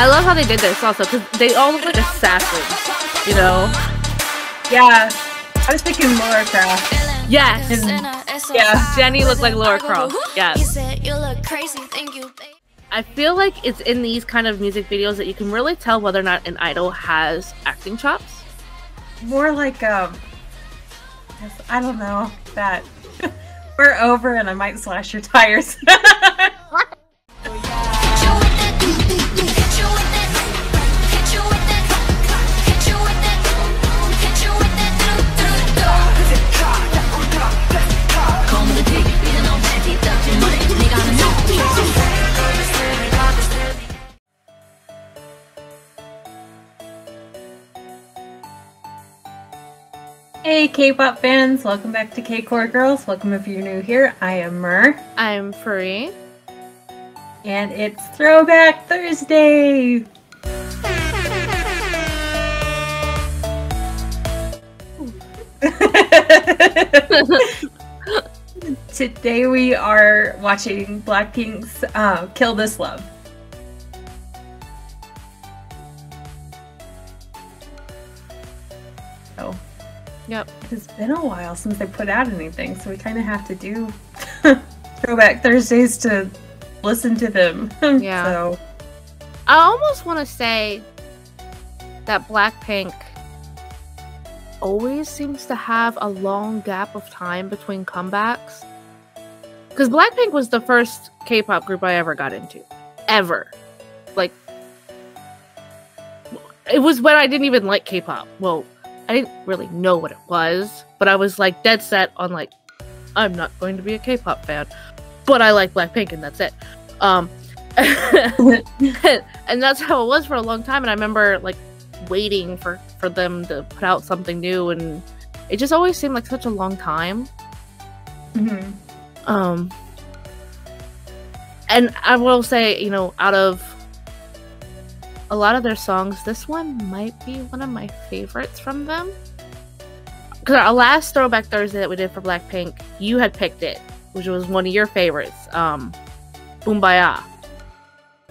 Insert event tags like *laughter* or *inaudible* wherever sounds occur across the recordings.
I love how they did this also because they all look like assassins, you know? Yeah. I was thinking Laura Croft. Yes. And, yeah. Jennie looked like Laura Croft. Yes. I feel like it's in these kind of music videos that you can really tell whether or not an idol has acting chops. More like um I don't know that *laughs* we're over and I might slash your tires. *laughs* K-pop fans, welcome back to K-Cord Girls. Welcome if you're new here. I am Mer. I'm free. And it's Throwback Thursday! *laughs* Today we are watching Blackpink's uh, Kill This Love. Yep. It's been a while since they put out anything, so we kind of have to do *laughs* Throwback Thursdays to listen to them. *laughs* Yeah. so, I almost want to say that Blackpink always seems to have a long gap of time between comebacks. Because Blackpink was the first K pop group I ever got into. Ever. Like, it was when I didn't even like K pop. Well, I didn't really know what it was, but I was like dead set on, like, I'm not going to be a K pop fan, but I like Blackpink and that's it. Um, *laughs* and that's how it was for a long time. And I remember, like, waiting for for them to put out something new and it just always seemed like such a long time mhm. um and i will say you know out of a lot of their songs this one might be one of my favorites from them because our last throwback thursday that we did for blackpink you had picked it which was one of your favorites um Boombayah.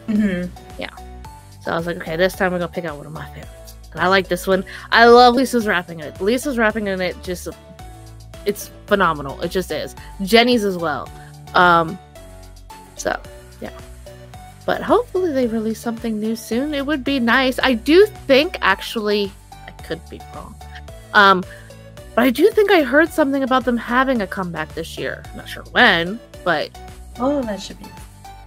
Mhm. Yeah. So I was like, okay, this time we're gonna pick out one of my favorites. And I like this one. I love Lisa's rapping in it. Lisa's rapping in it just it's phenomenal. It just is. Jennie's as well. Um so yeah. But hopefully they release something new soon. It would be nice. I do think actually I could be wrong. Um but I do think I heard something about them having a comeback this year. I'm not sure when, but Oh, that should be.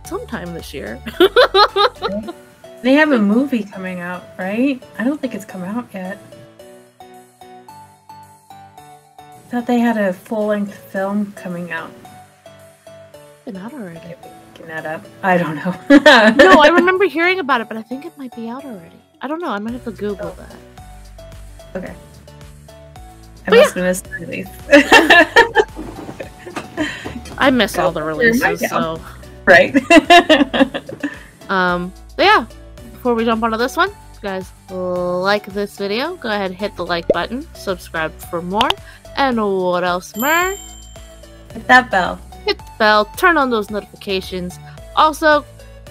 sometime this year. *laughs* They have a movie coming out, right? I don't think it's come out yet. Thought they had a full-length film coming out. Been out already. Looking that up. I don't know. no, I *laughs* remember hearing about it, but I think it might be out already. I don't know. I might have to Google that. Okay. I But must have missed the release. *laughs* I miss all the *laughs* releases, so right. um, but yeah. Before we jump onto this one, if you guys like this video, go ahead and hit the like button, subscribe for more, and what else, Mer? Hit that bell. Hit the bell, turn on those notifications. Also,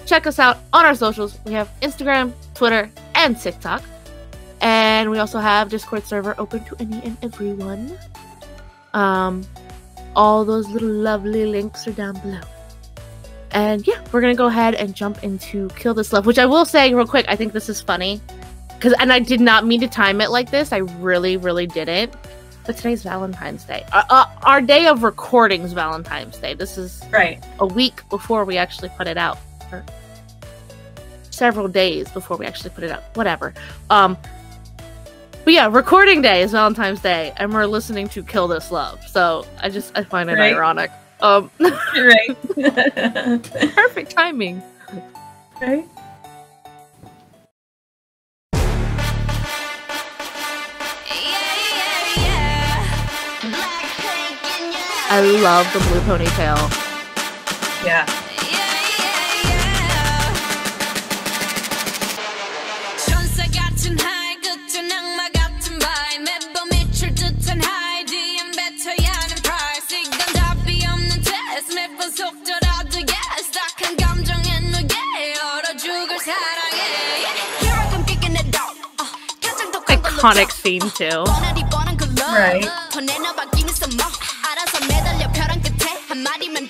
check us out on our socials. We have Instagram, Twitter, and TikTok. And we also have Discord server open to any and everyone. Um, all those little lovely links are down below. And yeah, we're gonna go ahead and jump into Kill This Love, which I will say real quick, I think this is funny. Cause and I did not mean to time it like this. I really, really didn't. But today's Valentine's Day. Uh, uh, our day of recording is Valentine's Day. This is Right. a week before we actually put it out. Or several days before we actually put it out. Whatever. Um but yeah, recording day is Valentine's Day, and we're listening to Kill This Love. So I just I find it Right. ironic. Um *laughs* right. *laughs* perfect timing. right. I love the blue ponytail. Yeah. Iconic scene too. Right. 한마디만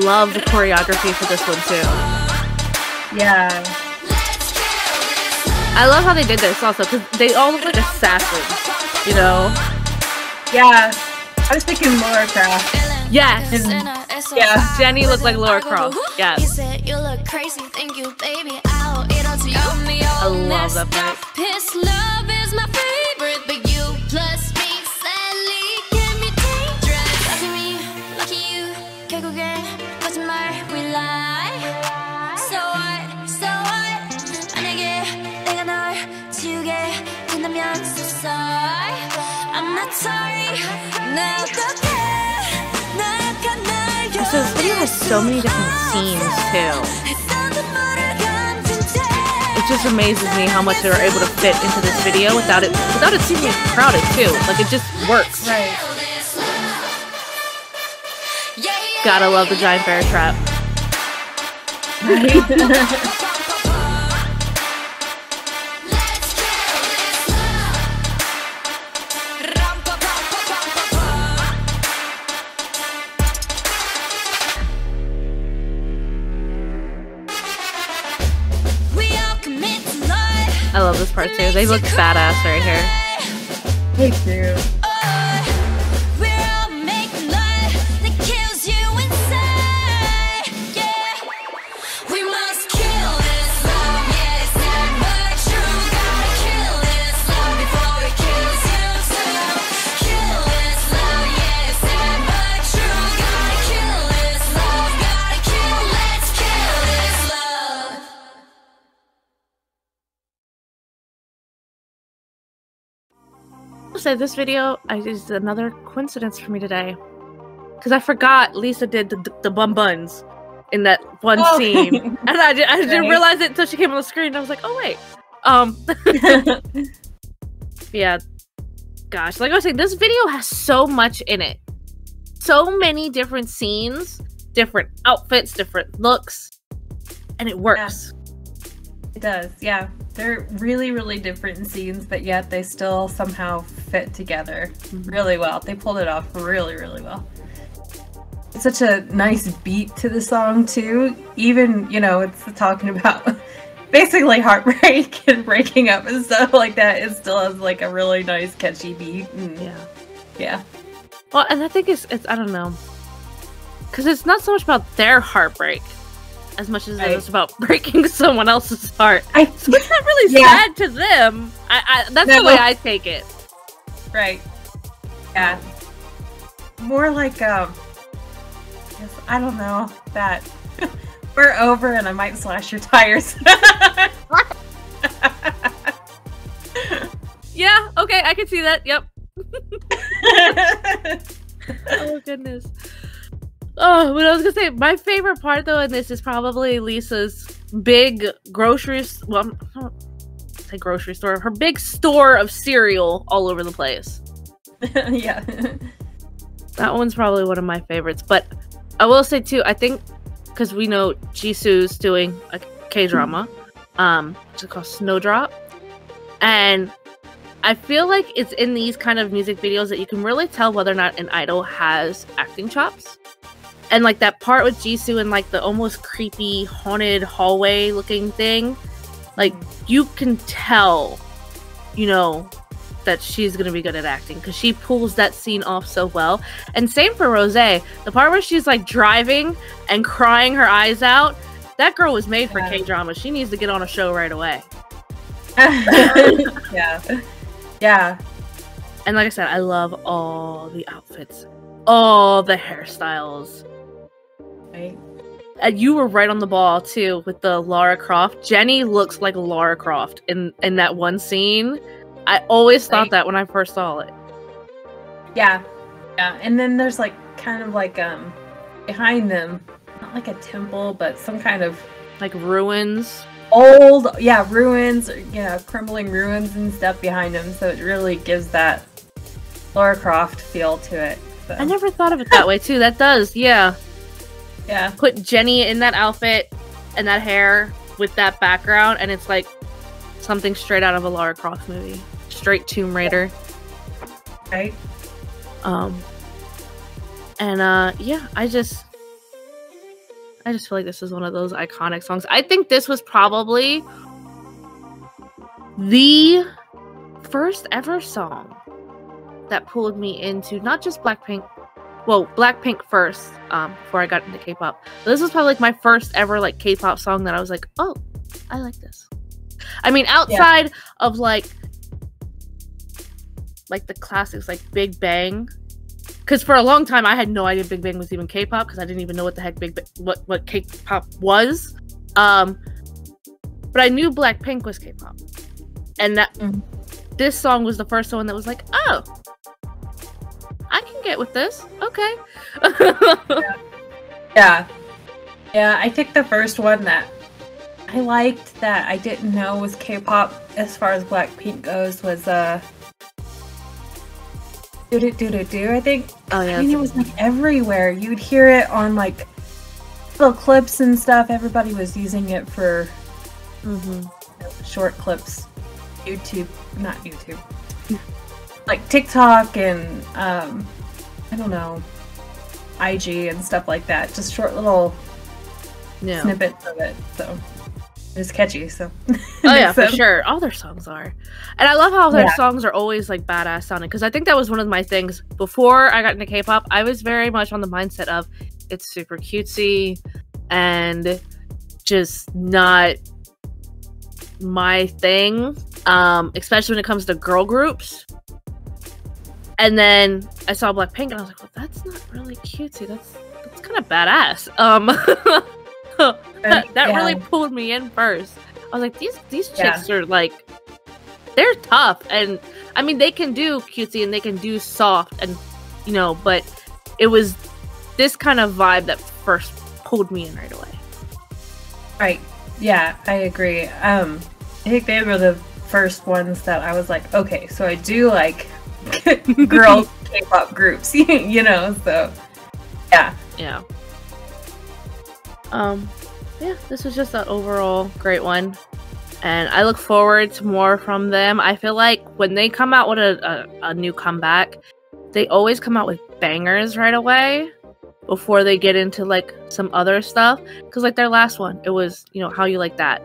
love the choreography for this one too. Yeah. Let's kill this love. I love how they did this also because they all look like assassins, you know? Yeah. I was thinking Laura Croft. Yes. Yeah. Jennie looked like Laura Croft. He Yes. said you look crazy, thank you, baby. I'll it all to you. I love that part. I'm so not sorry Now So this video has so many different scenes too. It just amazes me how much they were able to fit into this video without it without it seeming crowded too. Like it just works. Right. Gotta love the giant bear trap. Right? *laughs* *laughs* They look badass right here. Say this video is another coincidence for me today. Because I forgot Lisa did the, the bum buns in that one Oh. scene. *laughs* And I, di- I didn't Right. realize it until she came on the screen. I was like, oh, wait. Um, *laughs* yeah. Gosh, like I was saying, this video has so much in it. So many different scenes, different outfits, different looks. And it works. It does, yeah. They're really, really different scenes, but yet they still somehow fit together mm-hmm. really well. They pulled it off really, really well. It's such a nice beat to the song too. Even, you know, it's talking about *laughs* basically heartbreak *laughs* and breaking up and stuff like that. It still has like a really nice catchy beat. Yeah. yeah. Well, and I think it's, it's I don't know. Because it's not so much about their heartbreak as much as Right. it is about *laughs* breaking someone else's heart. I So it's not *laughs* really Yeah. sad to them. I, I that's No, the way no. I take it. Right. Yeah. More like um yes, I don't know that *laughs* we're over and I might slash your tires. Yeah, okay, I can see that. Yep. oh goodness. Oh, what I was gonna say, my favorite part though in this is probably Lisa's big grocery. Well, I don't say grocery store. Her big store of cereal all over the place. *laughs* yeah. That one's probably one of my favorites. But I will say too, I think because we know Jisoo's doing a K drama, um, which is called Snowdrop, and I feel like it's in these kind of music videos that you can really tell whether or not an idol has acting chops. And like that part with Jisoo and like the almost creepy haunted hallway looking thing, like you can tell, you know, that she's gonna be good at acting because she pulls that scene off so well. And same for Rosé. The part where she's like driving and crying her eyes out, that girl was made for Yeah. K drama. She needs to get on a show right away. *laughs* yeah. Yeah. And like I said, I love all the outfits. all the hairstyles. Right? And you were right on the ball too with the Lara Croft. Jennie looks like Lara Croft in in that one scene. I always thought Right. that when I first saw it. Yeah. Yeah. And then there's like kind of like um behind them, not like a temple, but some kind of Like ruins. old yeah, ruins, you know, crumbling ruins and stuff behind them. So it really gives that Lara Croft feel to it. So, I never thought of it that way too. That does, yeah. Yeah. Put Jennie in that outfit and that hair with that background, and it's like something straight out of a Lara Croft movie. Straight Tomb Raider. Right? Um and uh yeah, I just I just feel like this is one of those iconic songs. I think this was probably the first ever song that pulled me into not just Blackpink, well, Blackpink first, um, before I got into K-pop. But this was probably like my first ever like K-pop song that I was like, oh, I like this. I mean, outside of like like the classics like Big Bang. Because for a long time I had no idea Big Bang was even K-pop because I didn't even know what the heck Big Bang, what what K-pop was. Um, but I knew Blackpink was K-pop, and that Mhm. this song was the first one that was like, oh, I can get with this. Okay. *laughs* Yeah. Yeah, I think the first one that I liked that I didn't know was K-pop as far as Blackpink goes was uh do do do do do I think oh yeah. I mean it was like everywhere. You'd hear it on like little clips and stuff. Everybody was using it for hmm short clips. YouTube, not YouTube. Like TikTok and um I don't know, IG and stuff like that. Just short little Yeah. snippets of it. So it's catchy. So *laughs* Oh yeah, for sure. All their songs are, and I love how their Yeah. songs are always like badass sounding. Because I think that was one of my things before I got into K-pop. I was very much on the mindset of it's super cutesy and just not my thing. Um, especially when it comes to girl groups. And then I saw Blackpink, and I was like, "Well, that's not really cutesy. That's that's kind of badass." Um, *laughs* that, that Yeah. really pulled me in first. I was like, these these Yeah. chicks are like, they're tough, and I mean, they can do cutesy and they can do soft, and you know, but it was this kind of vibe that first pulled me in right away. Right. Yeah, I agree. Um, I think they were the first ones that I was like, okay, so I do like *laughs* girl K-pop groups, *laughs* you know. So yeah, Yeah. Um, yeah, this was just an overall great one. And I look forward to more from them. I feel like when they come out with a, a, a new comeback, they always come out with bangers right away before they get into like some other stuff. Because, like, their last one, it was, you know, How You Like That.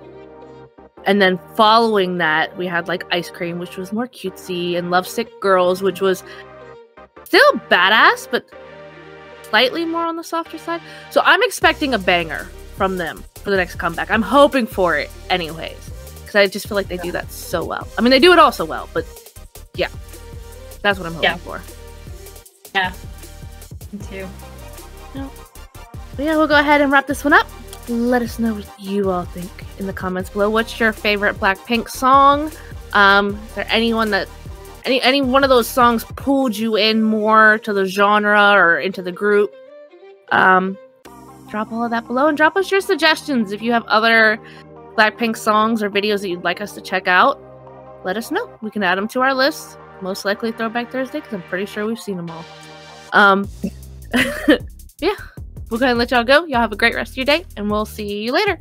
And then following that, we had like Ice Cream, which was more cutesy, and Lovesick Girls, which was still badass, but slightly more on the softer side. So I'm expecting a banger from them for the next comeback. I'm hoping for it, anyways, because I just feel like they do that so well. I mean, they do it all so well, but yeah, that's what I'm hoping Yeah. for. yeah, me too. But yeah, we'll go ahead and wrap this one up. Let us know what you all think in the comments below. What's your favorite Blackpink song? Um, is there anyone that any any one of those songs pulled you in more to the genre or into the group? Um, drop all of that below and drop us your suggestions if you have other Blackpink songs or videos that you'd like us to check out. Let us know. We can add them to our list. Most likely Throwback Thursday because I'm pretty sure we've seen them all. Um, *laughs* yeah we'll go ahead and let y'all go. Y'all have a great rest of your day, and we'll see you later.